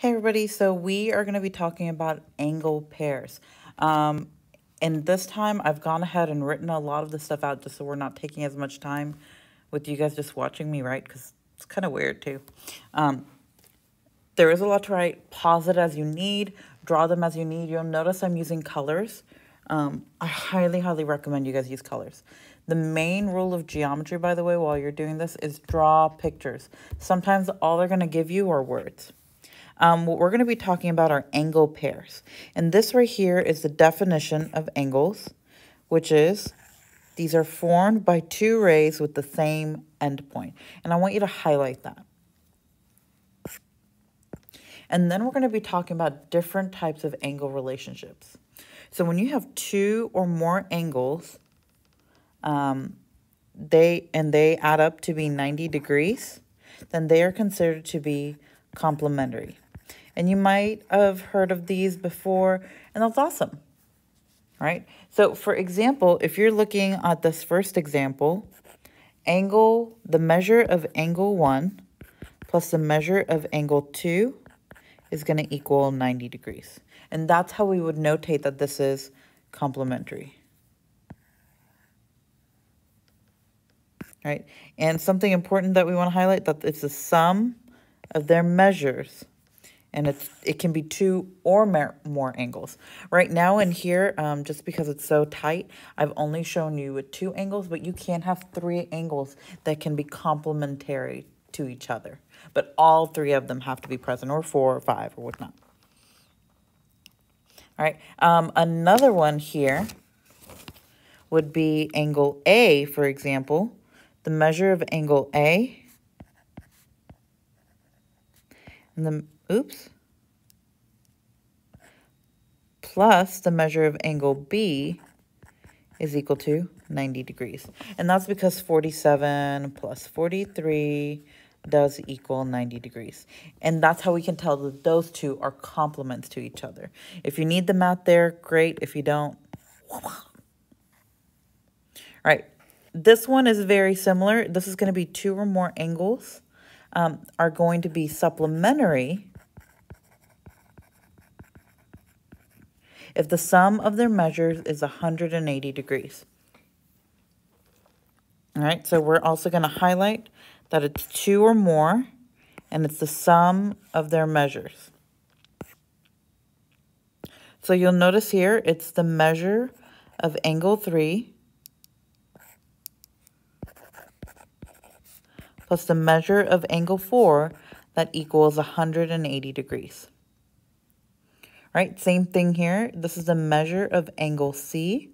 Hey everybody, so we are going to be talking about angle pairs. Um, and this time I've gone ahead and written a lot of the stuff out just so we're not taking as much time with you guys just watching me write because it's kind of weird too. Um, there is a lot to write. Pause it as you need, draw them as you need. You'll notice I'm using colors. Um, I highly, highly recommend you guys use colors. The main rule of geometry, by the way, while you're doing this is draw pictures. Sometimes all they're going to give you are words. Um, what we're going to be talking about are angle pairs. And this right here is the definition of angles, which is these are formed by two rays with the same endpoint. And I want you to highlight that. And then we're going to be talking about different types of angle relationships. So when you have two or more angles, um, they and they add up to be 90 degrees, then they are considered to be complementary. And you might have heard of these before, and that's awesome, right? So for example, if you're looking at this first example, angle, the measure of angle 1 plus the measure of angle 2 is going to equal 90 degrees. And that's how we would notate that this is complementary. Right? And something important that we want to highlight that it's the sum of their measures and it's it can be two or more, angles. Right now in here, um, just because it's so tight, I've only shown you with two angles, but you can have three angles that can be complementary to each other. But all three of them have to be present, or four or five or whatnot. All right, um, another one here would be angle A, for example. The measure of angle A and the oops, plus the measure of angle B is equal to 90 degrees. And that's because 47 plus 43 does equal 90 degrees. And that's how we can tell that those two are complements to each other. If you need the math there, great. If you don't, all right. This one is very similar. This is going to be two or more angles um, are going to be supplementary if the sum of their measures is 180 degrees. All right, so we're also going to highlight that it's two or more, and it's the sum of their measures. So you'll notice here, it's the measure of angle 3 plus the measure of angle 4 that equals 180 degrees. Right, same thing here. This is the measure of angle C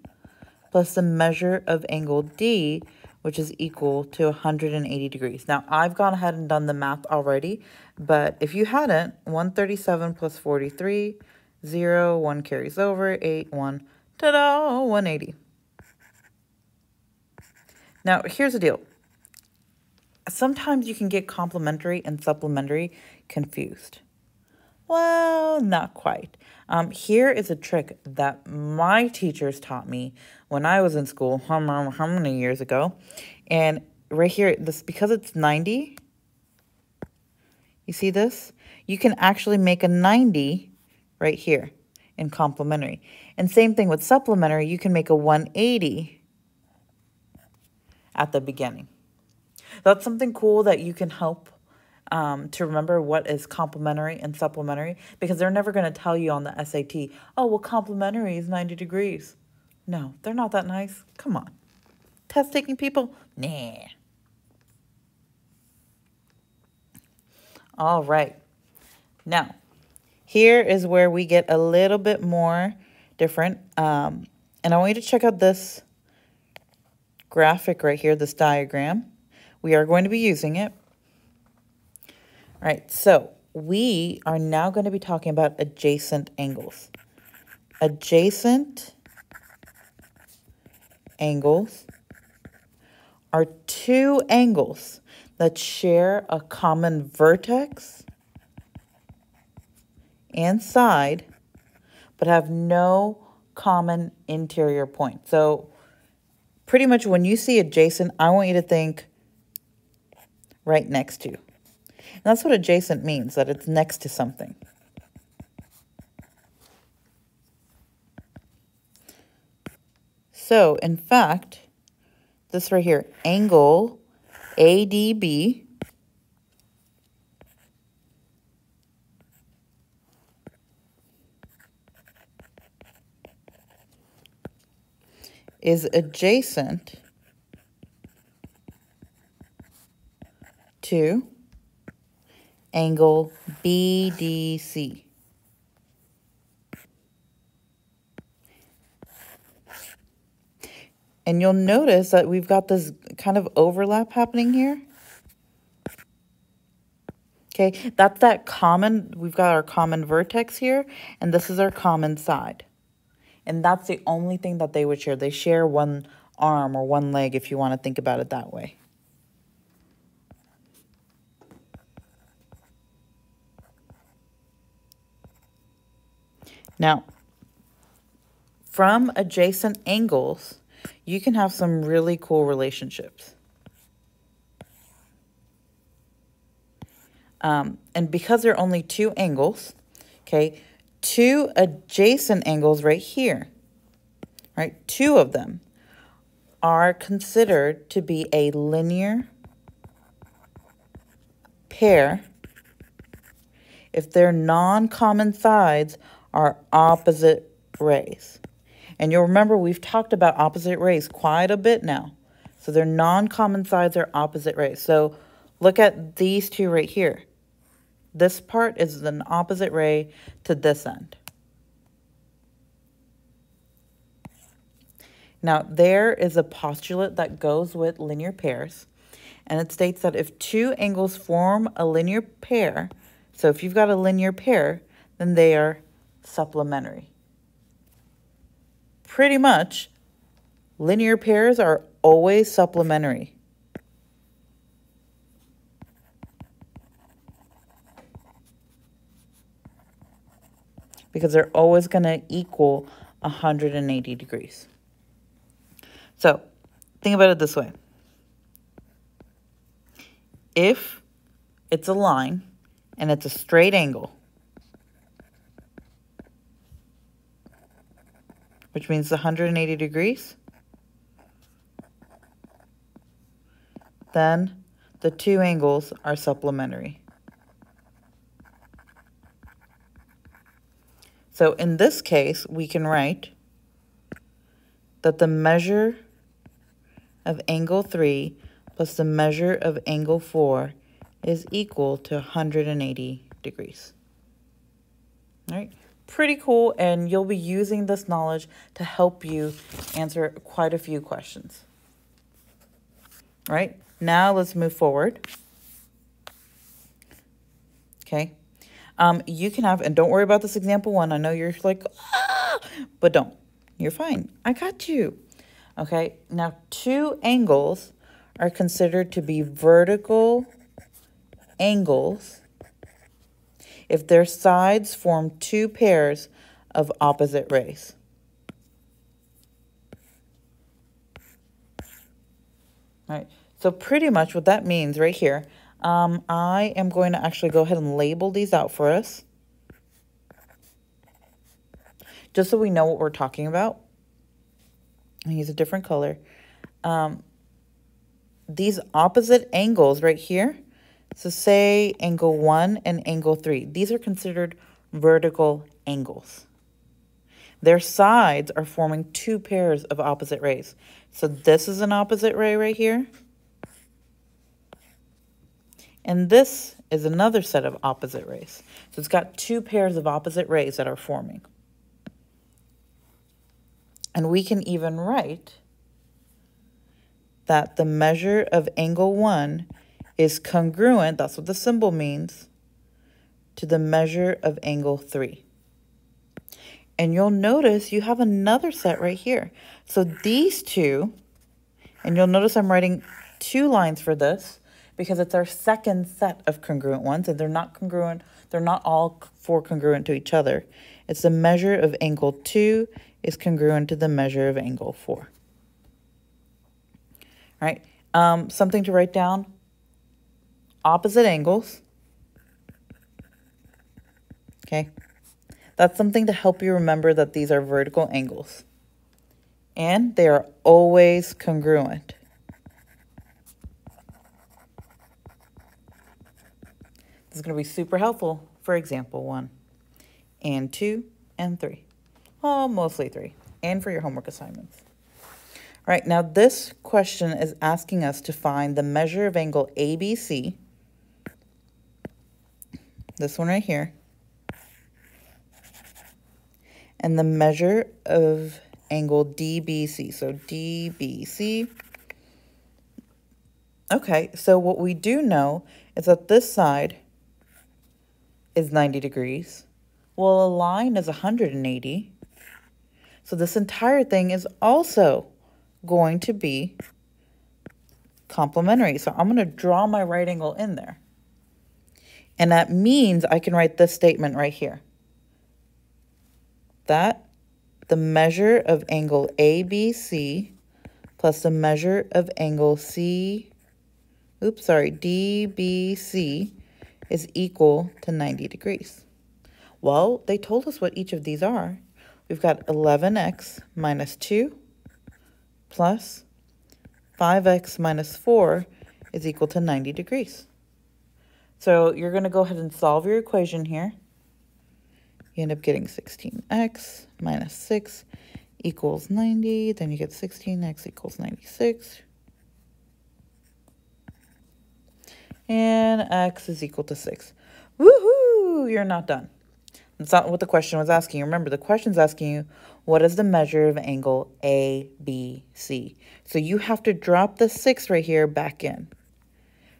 plus the measure of angle D, which is equal to 180 degrees. Now, I've gone ahead and done the math already, but if you hadn't, 137 plus 43, 0, 1 carries over, 8, 1, ta-da, 180. Now, here's the deal sometimes you can get complementary and supplementary confused. Well, not quite. Um, here is a trick that my teachers taught me when I was in school, how many years ago. And right here, this because it's 90, you see this? You can actually make a 90 right here in complementary. And same thing with supplementary, you can make a 180 at the beginning. That's something cool that you can help um, to remember what is complementary and supplementary because they're never going to tell you on the SAT, oh, well, complementary is 90 degrees. No, they're not that nice. Come on. Test taking people? Nah. All right. Now, here is where we get a little bit more different. Um, and I want you to check out this graphic right here, this diagram. We are going to be using it. All right, so we are now going to be talking about adjacent angles. Adjacent angles are two angles that share a common vertex and side, but have no common interior point. So pretty much when you see adjacent, I want you to think right next to. That's what adjacent means, that it's next to something. So, in fact, this right here, angle ADB is adjacent to angle BDC. And you'll notice that we've got this kind of overlap happening here. Okay, that's that common, we've got our common vertex here, and this is our common side. And that's the only thing that they would share. They share one arm or one leg if you want to think about it that way. Now, from adjacent angles, you can have some really cool relationships. Um, and because there are only two angles, okay, two adjacent angles right here, right, two of them are considered to be a linear pair if their non-common sides are opposite rays. And you'll remember we've talked about opposite rays quite a bit now. So their non-common sides are opposite rays. So look at these two right here. This part is an opposite ray to this end. Now, there is a postulate that goes with linear pairs, and it states that if two angles form a linear pair, so if you've got a linear pair, then they are supplementary pretty much linear pairs are always supplementary. Because they're always going to equal 180 degrees. So, think about it this way. If it's a line and it's a straight angle, which means 180 degrees. Then the two angles are supplementary. So in this case, we can write that the measure of angle 3 plus the measure of angle 4 is equal to 180 degrees. All right? Pretty cool and you'll be using this knowledge to help you answer quite a few questions. All right, now let's move forward. Okay, um, you can have, and don't worry about this example one. I know you're like, ah, but don't. You're fine. I got you. Okay, now two angles are considered to be vertical angles if their sides form two pairs of opposite rays. All right, so pretty much what that means right here, um, I am going to actually go ahead and label these out for us. Just so we know what we're talking about. I use a different color. Um, these opposite angles right here, so say angle 1 and angle 3. These are considered vertical angles. Their sides are forming two pairs of opposite rays. So this is an opposite ray right here. And this is another set of opposite rays. So it's got two pairs of opposite rays that are forming. And we can even write that the measure of angle 1 is congruent, that's what the symbol means, to the measure of angle 3. And you'll notice you have another set right here. So these two, and you'll notice I'm writing two lines for this because it's our second set of congruent ones, and they're not congruent, they're not all four congruent to each other. It's the measure of angle 2 is congruent to the measure of angle 4. All right, um, something to write down opposite angles. Okay. That's something to help you remember that these are vertical angles. And they are always congruent. This is going to be super helpful for example one and two and three. Oh, mostly three, and for your homework assignments. All right, now this question is asking us to find the measure of angle ABC, this one right here, and the measure of angle DBC. So DBC. Okay, so what we do know is that this side is 90 degrees. Well, a line is 180. So this entire thing is also going to be complementary. So I'm going to draw my right angle in there. And that means I can write this statement right here. That the measure of angle ABC plus the measure of angle C, oops, sorry, DBC is equal to 90 degrees. Well, they told us what each of these are. We've got 11x minus 2 plus 5x minus 4 is equal to 90 degrees. So you're going to go ahead and solve your equation here. You end up getting 16x minus 6 equals 90. Then you get 16x equals 96. And x is equal to 6. Woohoo! You're not done. That's not what the question was asking. Remember, the question's asking you, what is the measure of angle ABC? So you have to drop the 6 right here back in.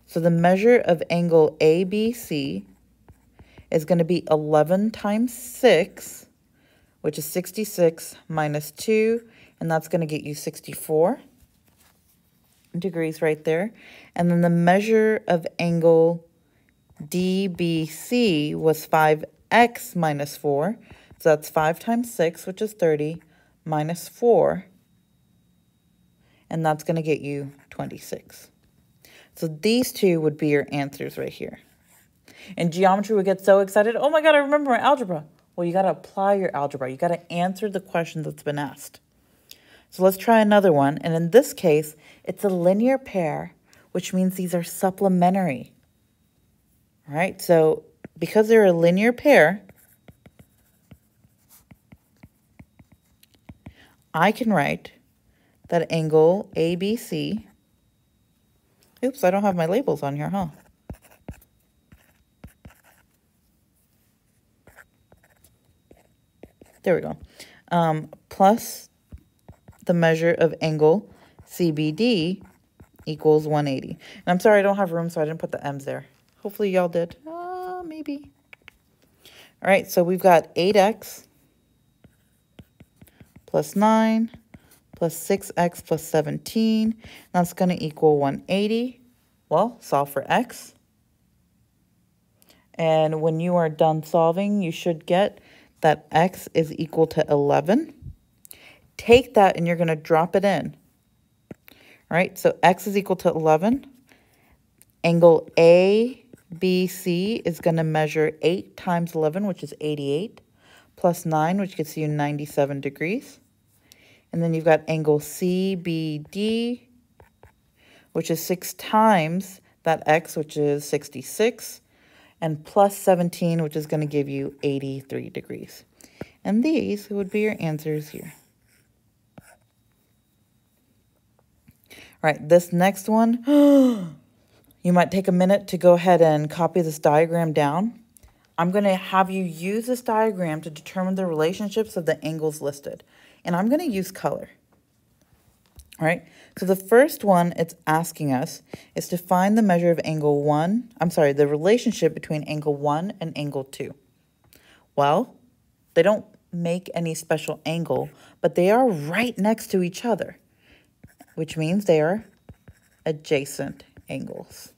So the measure of angle ABC is going to be 11 times 6, which is 66 minus 2, and that's going to get you 64 degrees right there. And then the measure of angle DBC was 5x minus 4. So that's 5 times 6, which is 30, minus 4. And that's going to get you 26. So these two would be your answers right here. In geometry, we get so excited. Oh my God, I remember my algebra. Well, you got to apply your algebra. You got to answer the question that's been asked. So let's try another one. And in this case, it's a linear pair, which means these are supplementary. All right, so because they're a linear pair, I can write that angle ABC. Oops, I don't have my labels on here, huh? There we go. Um, plus the measure of angle CBD equals 180. And I'm sorry I don't have room, so I didn't put the M's there. Hopefully y'all did. Uh, maybe. All right, so we've got 8x plus 9 plus 6x plus 17. That's going to equal 180. Well, solve for x. And when you are done solving, you should get that x is equal to 11. Take that and you're going to drop it in. All right, so x is equal to 11. Angle ABC is going to measure 8 times 11, which is 88, plus 9, which gets you 97 degrees. And then you've got angle CBD, which is 6 times that x, which is 66 and plus 17, which is going to give you 83 degrees. And these would be your answers here. All right, this next one, you might take a minute to go ahead and copy this diagram down. I'm going to have you use this diagram to determine the relationships of the angles listed. And I'm going to use color. All right, so the first one it's asking us is to find the measure of angle 1, I'm sorry, the relationship between angle 1 and angle 2. Well, they don't make any special angle, but they are right next to each other, which means they are adjacent angles.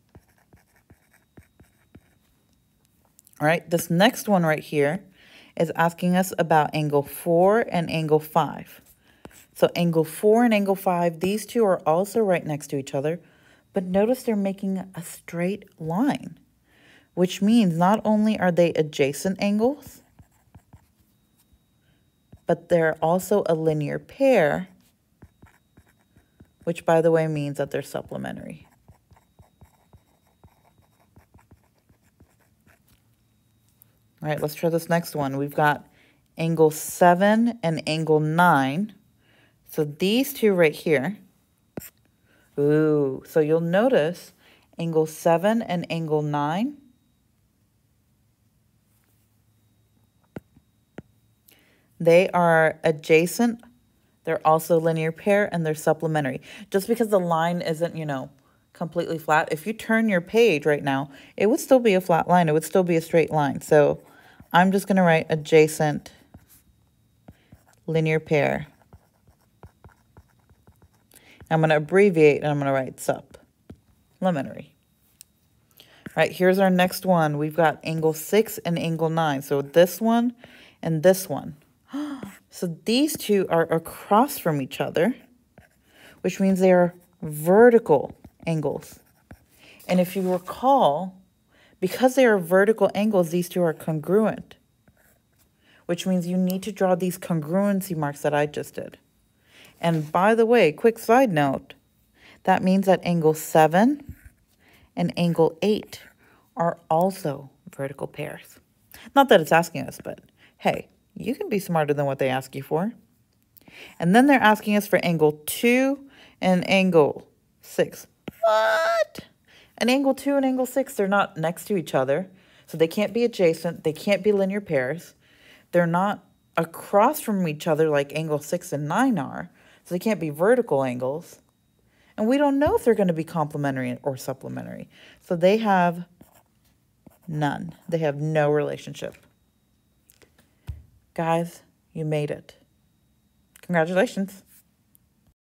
All right, this next one right here is asking us about angle 4 and angle 5. So angle 4 and angle 5, these two are also right next to each other, but notice they're making a straight line, which means not only are they adjacent angles, but they're also a linear pair, which by the way means that they're supplementary. All right, let's try this next one. We've got angle 7 and angle 9. So these two right here. Ooh, so you'll notice angle 7 and angle 9. They are adjacent. They're also linear pair and they're supplementary. Just because the line isn't, you know, completely flat, if you turn your page right now, it would still be a flat line. It would still be a straight line. So I'm just going to write adjacent linear pair. I'm going to abbreviate and I'm going to write sup. supplementary. All right, here's our next one. We've got angle 6 and angle 9. So this one and this one. So these two are across from each other, which means they are vertical angles. And if you recall, because they are vertical angles, these two are congruent, which means you need to draw these congruency marks that I just did. And by the way, quick side note, that means that angle 7 and angle 8 are also vertical pairs. Not that it's asking us, but hey, you can be smarter than what they ask you for. And then they're asking us for angle 2 and angle 6. What? An angle 2 and angle 6, they're not next to each other. So they can't be adjacent. They can't be linear pairs. They're not across from each other like angle 6 and 9 are. So they can't be vertical angles. And we don't know if they're going to be complementary or supplementary. So they have none. They have no relationship. Guys, you made it. Congratulations.